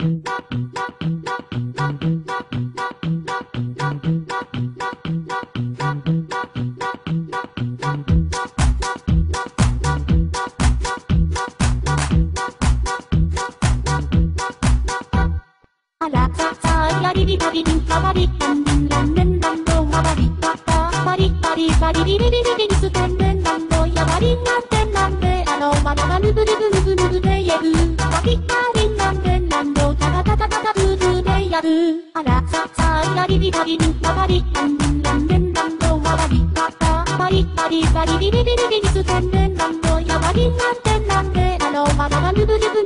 あらささいやりりたりりんかわりたんりんらんれんらんどまわりたたバリバリバリリリリリリリスてんれんらんどやわりんなんてんなんであのるあらささいやりりたりりんかわりたんんらんれんらんどまわりたたバリバリバリリリリリリリスてんれんらんどやわりなんてなんであのまだまぬぶぬぶ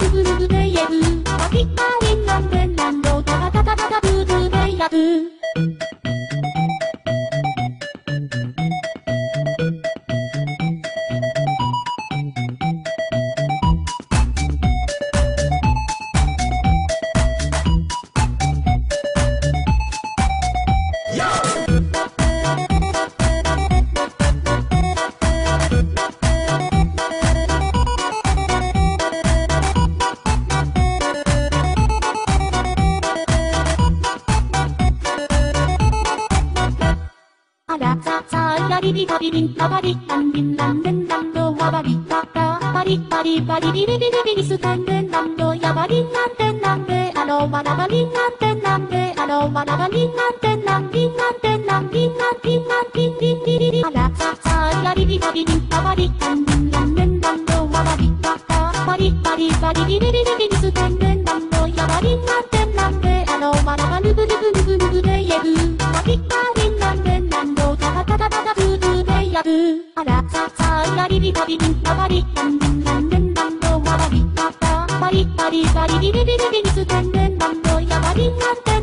ささやりりたりりんたばりたんりんらんれんらんどわばりたたバリバリバリリリリリリリスてんれんらんどやばりんなんてなんであのわらばりんなんてなんであのわらばりんなんてなんりんなんてなんりんなんりんなんりんりんりりりあらささやりりたりりんたばりたんりんらんれんらんどわばりたたバリバリバリリリリリリリスてんれんらんどやばりんなんてなんであのわらばぬぶぬぶぬぶぬぶでやるバリバリんあらささらりりたびりんたばりたんたんらんれんらんどわばりたたバリバリバリリリリリリリスてんれんらんどやばりんなんて